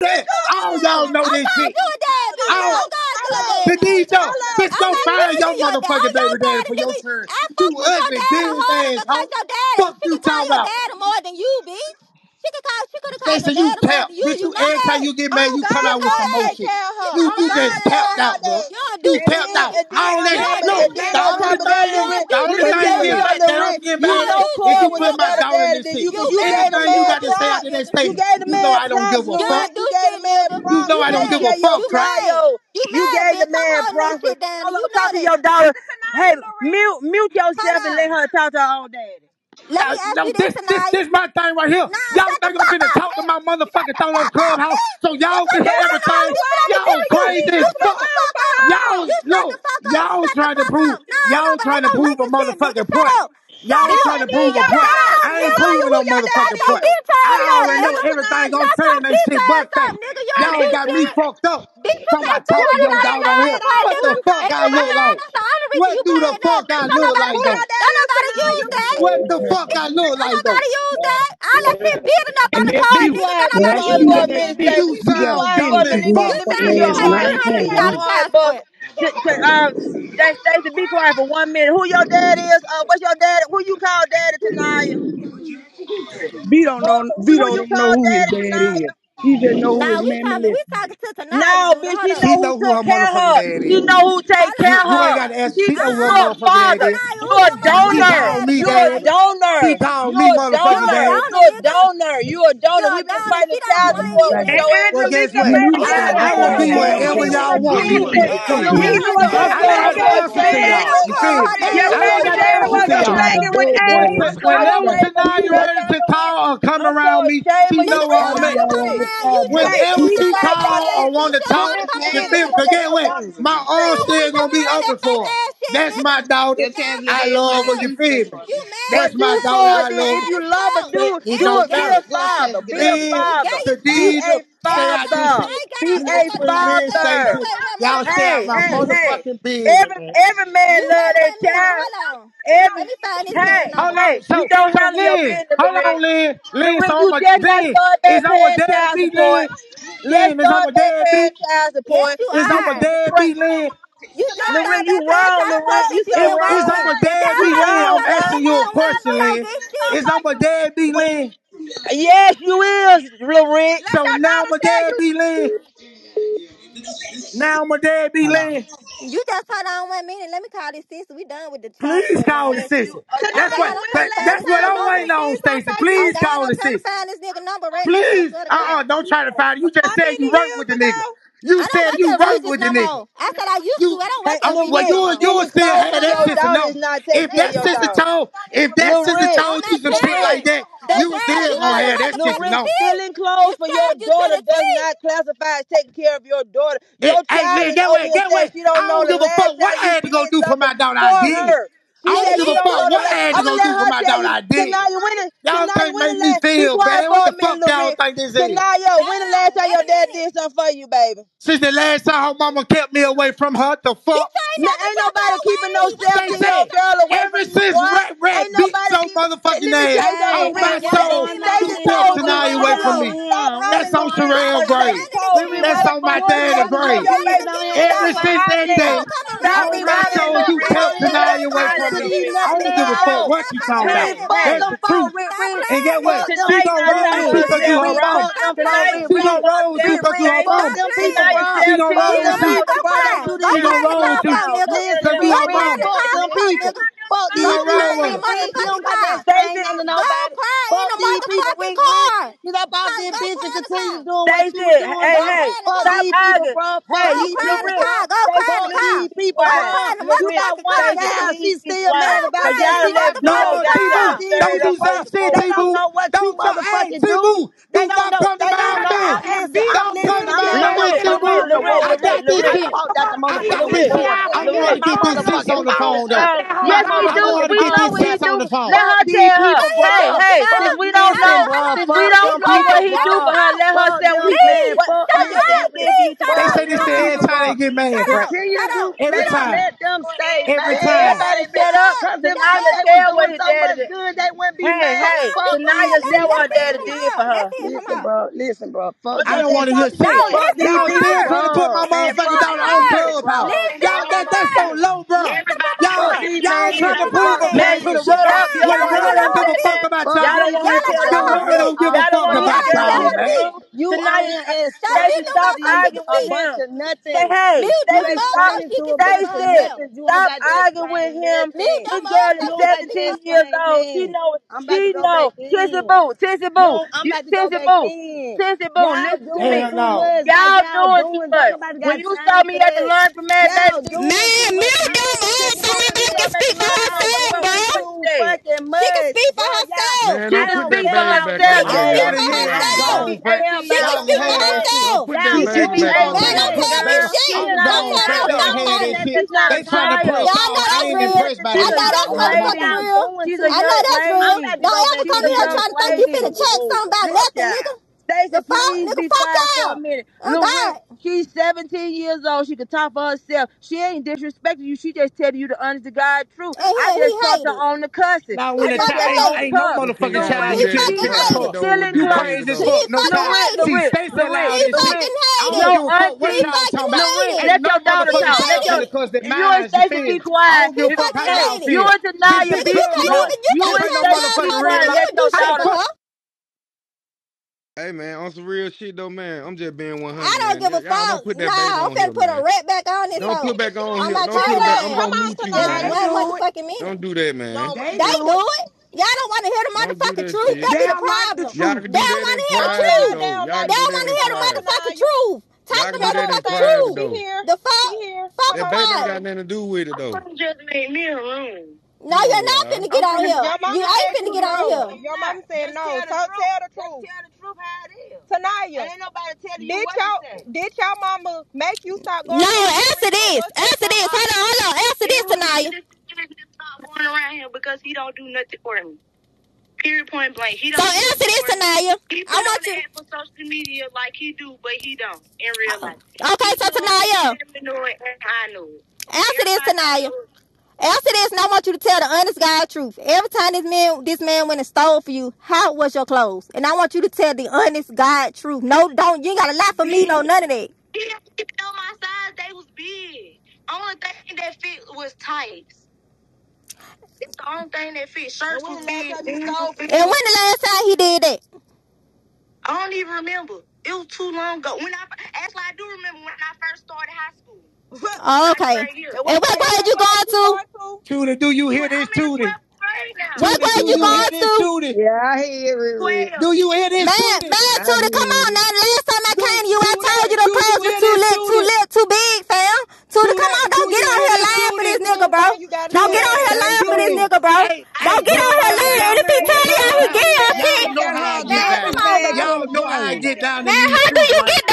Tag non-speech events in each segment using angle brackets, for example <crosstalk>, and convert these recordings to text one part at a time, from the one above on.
All y'all know this shit. Oh, the Denise, yo, bitch, go find your motherfucking baby daddy for your son. You ugly, bitch, ass. Fuck you talking about. She could call your daddy more than you bitch. She could call, she could have tap. Bitch, you every time you get mad, you come out with some more shit. You, you just tapped out, bro. You tapped out. All that, no, all that you, you, you anything you got to say after that statement. You, you know I don't give a fuck. You gave the man You know I don't give a fuck, right? You gave the man a profit. I'm gonna talk to your daughter. Hey, mute mute yourself and let her talk to her own daddy. Let me ask no, you this, this, this, this my thing right here. Nah, y'all think I'm finna talk to my motherfucking thing on <laughs> Clubhouse so y'all can hear everything. Y'all crazy as fuck. Y'all, no, y'all trying to prove, y'all trying to prove a motherfucking point. Y'all ain't trying to prove a point. I ain't proving no motherfucking point. I already know everything I'm saying that shit but that. Y'all got me fucked up. Talking about talking your dog on here. What the fuck I look like? What do the fuck I look like though? What the fuck I look like though? And if you you sound dumb as fuck. Um, Stacy, be quiet for one minute. Who your dad is? Uh, what's your dad? who you call daddy, tonight? V don't know. V don't know call who his daddy, is. She just know who his mama is. No, bitch, she. She know who her motherfucking daddy You is. know who take care You, of you her. She know who her you're father. is. You a donor. You a daddy. She called me motherfucking daddy. You a donor, You a donor. We've been fighting Get out child And your ass Well, guess Angelica I, will be 2009. y'all want me refused to to. be. Come The here. reason why I I'm don't saying to y'all. You see? I to y'all. saying with When, I was able to ready to call or come around me, she know that I'm at. Uh, when every power around the top, the fifth, forget what, my arm still gonna be open for. That's my daughter. I love her. You feel me? That's my daughter. I love If you love a dude, you a good father. Be a father. Be a father. Be a father. Y'all stay my motherfucking business. Every man love their child. Every hey, okay, so, you don't so Lynn, hold on, Lynn, Lynn, so I'm a Lynn, is I'm a deadbeat Lynn, Lynn, is I'm a deadbeat, is I'm a deadbeat Lynn, you just Lorraine, you wrong, Lorraine. You so If wrong. it's on a dad B land, I'm asking you a question, Lynn. I'm a dad B land. Yes, you is, Lorraine. So now I'm a dad be land. Now I'm a dad be land. You just hold on one minute. Let me call this sister. We done with the topic Please call the sister. That's what. done. That's what I'm waiting on, Stacy. Please call I'm the sister. Please. Uh-uh. do not try to find it. You just said you run with the nigga. You I said you work look at with the nigga. I said I used to. I don't work with mean, well, you, look, you would still Ding have that sister. No, if that sister told, if that sister told you some shit like that, you still said, gonna that sister. No, stealing clothes for your daughter does not classify as taking care of your daughter. It, Your hey child man, is that over way, I don't give a fuck what I had to go do for my daughter. I did I don't give a fuck what Angie gonna do with my daughter. I did. Y'all can't make me feel bad. What the fuck y'all think this is? Denario, when the last time your dad did something for you, baby? Since the last time her mama kept me away from her, the fuck? No, ain't nobody keeping no seventeen-year-old girl away. Ever since Rat Rat beat your motherfucking ass, oh my soul, you kept Denario away from me. That's on Sherelle Gray. That's on my dad and Gray. Ever since that day there. come on, Stop Riri. on Hey, my Stop Riri, running soul, your hollering, you fuck Rich. kept police. Bitch, Stop Tanaya stop away running from your hollering Cause me. these these. I don't give a fuck what you talking about. Man, Rich, mouth, fuck That's the truth. Riri, Stop Riri. And get what? Fuck bitch. them She gonna not for with you Riri. cause you her Riri, Rich. mama. Bitch, fuck stop them folk, Tonight, Riri, playing. She gonna roll with you them, Riri, cause you her Rich. fuck mama. Stop them people, Tonight, playing. bro. 17 She gonna roll with you. old. You stop bro. better They crying. do Go this She gonna cry to in the roll y'all with you park, folks. nigga. Listen, cause you her Riri, cry Riri, in the mama. fuck car them park, people. nigga. Fuck these gonna up off Huh, this Go bitch and cry in the continue car. doing what you Stacey, was doing, hey, Go bro. hey, cry in the Fuck stop car. these people, arguing. bro. Hey, Fuck Go you, these cry in people, the Larry, car. bro. Go cry Stacey, in the Fuck car. please these people, Go quiet. cry bro. in the You Rich, got motherfucking one car. Stacey, child, please she be still quiet. mad Go about Cause cry that. in y'all the done She let fucking Bruno motherfucking wrong. No, got y'all Fuck T-Boo, car. these don't stirred do up people, on some some bro. shit, They bullshit. don't T-Boo. know what you Don't come, hey, motherfucking do. T-Boo, They do don't not know. come to They my don't know. event. I listen. Listen, I'm Don't come listening. to I'm my letting event, her Larry, finish. T-Boo. Larry, Larry, I I Larry, got just, this I Larry, just shit. walked out the I got motherfucking what he do, but I let her say we. They say this the every time they get mad, bro. Every time. Let them. Every time. Everybody set up. Cause if I was there with his daddy, did. Hey, wouldn't be mad. Hey, Tanaya said what daddy did for her. Listen, bro. Listen, bro. Fuck. I don't want to hear shit. Y'all be there trying to put my motherfucking daughter on clubhouse. Y'all that that's so low, bro. Y'all, y'all trying to prove a man to the world. Y'all don't give a fuck about y'all. Y'all don't give a fuck stop arguing. Man. You arguing and Stacy, stop arguing with him. Hey, Stacy, stop, Stacy, stop arguing with him. This girl is 17 years old. She know. She know. Tizzy Boo, Tizzy Boo, Tizzy Boo, Tizzy Boo. Listen to me. Y'all doing too much. When you saw me at the laundromat, man, me and Milton, Milton, Milton can speak for herself, bro fucking. She can speak for herself. Man, don't put that. She can speak for herself. She can speak for herself. She should be on the Don't call me shit. Don't call me shit. my mama. They trying to press Y'all know that's real. I know that's motherfucking real. I know that's real. Don't ever come here trying to think you finna check something about nothing, nigga. Stacy, The fuck, please nigga, be fuck quiet for a minute. Oh Lil she's 17 years old. She can talk for herself. She ain't disrespecting you. She just telling you the honest to God truth. And I just he caught her on the cussing. Now when He a fucking child ain't, ain't no motherfucking Lil child Rick, can is talk. You crazy as He fuck. No Lil fucking She's Rick, Lil See, I don't talking about. Let your daughter He talk. if you and mine. You be quiet, don't give if y'all hated. you and Denaya be you you quiet, even you ain't and no be quiet. red light. Let your daughter talk. Hey man, on some real shit though, man. I'm just being 100. I don't man. give a fuck. Don't put that back no, on I'm here, finna put man. a rat back on this. Don't put back on I'm here. not Don't put trying back. to. I'm Come gonna on, mute you, somebody. man. What fucking minute? Don't do that, man. They They do it. Y'all don't want to hear the Don't do truth. That's the problem. They don't wanna hear the truth. They don't want to that in hear the quiet. motherfucking truth. Talk can do about the truth. The fuck, fuck truth. though. The fuck, That fuck baby ain't got nothing to do with it though. just made me a room. No, you're not going finna get on here. You ain't going finna get out on here. Your mama said no. So tell the truth. Tanaya, did your did your mama make you stop No, going around answer hearing this. what your Answer this. mama? Hold on, hold on. Answer this, Tanaya. So oh. answer this, Tanaya. I want you. Okay, so Tanaya, answer this, Tanaya. After this, and I want you to tell the honest God truth. Every time this man, this man went and stole for you, how was your clothes? And I want you to tell the honest God truth. No, don't you ain't gotta lie for me, no none of that. He didn't tell my size they was big. Only thing that fit was tights. It's the only thing that fit. Shirts was big. was big. And when the last time he did that? I don't even remember. It was too long ago. When I actually I do remember when I first started high school. Oh, okay. Right. And what grade you going to? Tuna, do you hear this, Tuna? What Tuna, grade do you you going to? Yeah, I hear it. Riri. Do you hear this, Man, Tuna? man, I come on it. now. Last time I came to you, I told you the class was too little, too little, too big, fam. Tootie, come on, don't get on here lying for this nigga, bro. Don't get on here lying for this nigga, bro. Don't get on here lying. If he tell you how he get, Y'all Man, come on, Y'all know how I get down. man, how do you get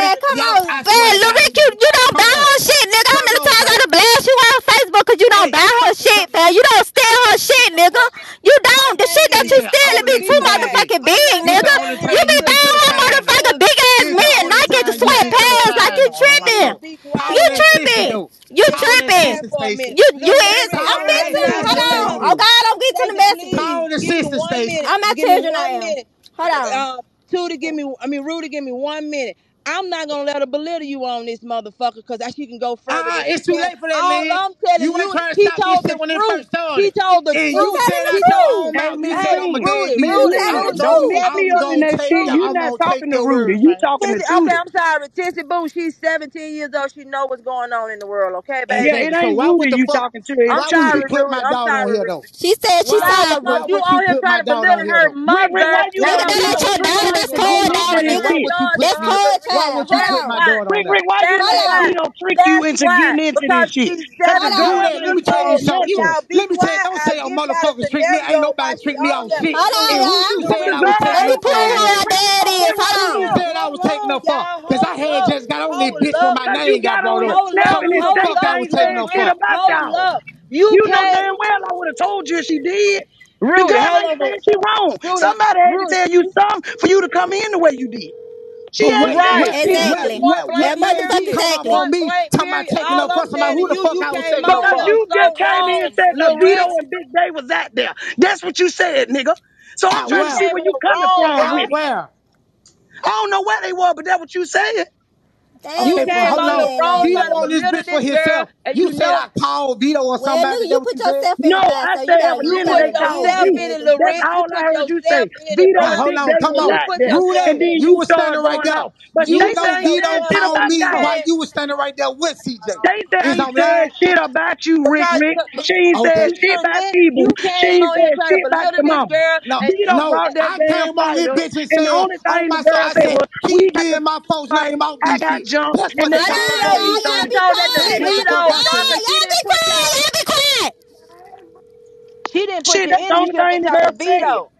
Man, come y'all, on. I swear Man, to Lil God, Rick, you, you don't buy her shit, nigga. How come many on, times I fam. done blast you on Facebook cause you don't Hey, buy her shit, fam. You don't steal her shit, nigga. You don't. The shit name that is you listen. stealing be Be too you got to quiet. be. motherfucking I'm big, not This gonna the nigga. let only her You be you can manipulate buying me a her like time that. on. motherfucking big ass This the men Nike listen, to time you sweat can listen. put a pants like you time on my Listen, tripping. You quiet. Call and sister tripping. You Listen, Call be and tripping. quiet sister for a minute. Stacy. You you is. I'm Call right and finna. now, sister Hold on. Oh God, I'm getting to the Stacy, messages. please Call the sister Stacy. minute. How my children I one am. minute. Hold on. Uh, two to give me. I mean, Rudy, give me one minute. I'm not gonna let her belittle you on this motherfucker because she can go further Ah, than it's too late for that, All Lynn. I'm telling You ain't you, trying to she stop this told the shit when it truth. first started. She told the And She you truth. telling said the out She your told. own truth. Hey, mouth, you Miss said Hey, I'm a Lee, dead Rudy, Miss beat. She Rudy, Lee, telling the Rudy, I'm don't don't gonna truth. let step me I'm in up in gonna this that take shit. you, truth. You I'm not gonna take talking to your Rudy. word, You man. talking to Tissy, okay, Tootie. I'm sorry. Tissy Boo, she's 17 years old. She know what's going on in the world, okay, Yeah, baby? it Exactly. So ain't why would Rudy the you fuck talking to. It's I'm why would sorry, put Rudy. my I'm on sorry, here Rudy. though? She said she Why Nah, sorry. cause why you would on you here put trying my to on belittle her though? Rick, Rick, mother. why you Nigga, got Uh, that me you ain't know, on your daughter. That's here don't Toy belittle mention daughter, her Okay, this nigga. why baby shit? would you That's me Tissa Toy Boo. Why child. would you Hold That's put my on. why. daughter on Rick, there? Rick, why you That's let Hold why. Tito on. trick you That's into why. getting into Because this shit? she's Cause Cause the Hold do girl seventeen. on. that. Let ain't me tell you said look, look, something. nothing. y'all. Be Let me tell quiet. don't I'll say a give y'all a motherfucker trick me. Ain't scenario nobody while she trick me on off here shit. Hold and on, And who you y'all. Cause said I was girl taking Let me up ain't prove on, said who man? her Rick, Rick, dad okay, is. why you Who Hold you on. here? said I Hold was taking on, up for? y'all. Cause I Hold had up. just got on this Hold bitch with up. my Cause you name got got brought on up. here Hold So up. snapping who and the Hold fuck saying I up. was things we taking Look, ain't up shit for? Rick. about Hold y'all. up. You You know can't. damn well I would have told you if she did. The Rudy, girl hold ain't on. saying she wrong. Rudy, Somebody had to Rudy, tell you something for you to come in the way you did. She But asked what, Right. what, She question. what, said Exactly. point what, blank what That made period. you motherfucking come exactly. on me talking about taking All up for I'm somebody? Who the you fuck you I was came taking up Because for? you just came in and said that Lil Vito and Big Day was out there. That's what you said, nigga. So I'm At You trying to see where? came where you coming wrong from with At it. audience. where? I don't know where they were, but that's what you said. Damn, You that's came I'm hold on the on. saying, Vito of on this bitch for girl, himself. and You you said I called Vito or Well, somebody. nigga, That you what put you said? yourself in No, the I so you said you put they called yourself you. in it, That's You all I put heard you yourself say. in it, Vito and hold Big on. Come You on. out put there. Rule yourself that. In. You you was standing started right going there. off. But You You Stacey put know ain't Vito said shit called about me while you was standing right there with CJ. Is ain't I'm said shit about you, Rick because Rick. She ain't said Okay. shit about T-Boo. She came ain't on here said trying to shit about belittle your this mama. girl, No, and Vito no. brought that I damn came on fight this up. bitch and And the said only on thing the my soul, I said we keep got the being my folks' name out I this got shit. Jumped. That's And what the they Hold fuck called I the on, said. y'all. police on Y'all she me. be told that to That's quiet. what the Y'all be Vito, fuck I dog, said. quiet. because she Y'all be didn't put quiet. y'all. Y'all be quiet. She didn't put Shit, you that's in the it. You only should have thing put the something girl to said. Vito.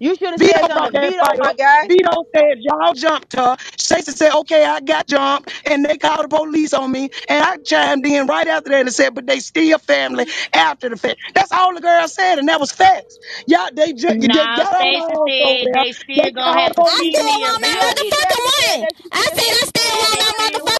You should have Vito said something brought to that Vito, fight my up. guy. Vito said y'all jumped her. Stacey said, okay, I got jumped. And they called the police on me. And I chimed in right after that and said, but they still family after the fact. That's all the girl said, and that was facts. Y'all, they, ju- they Nah, got on Stacy my ass over said there. they They still gonna called have the to I see police. still me a want my Vito, video I said I stay around my motherfucker.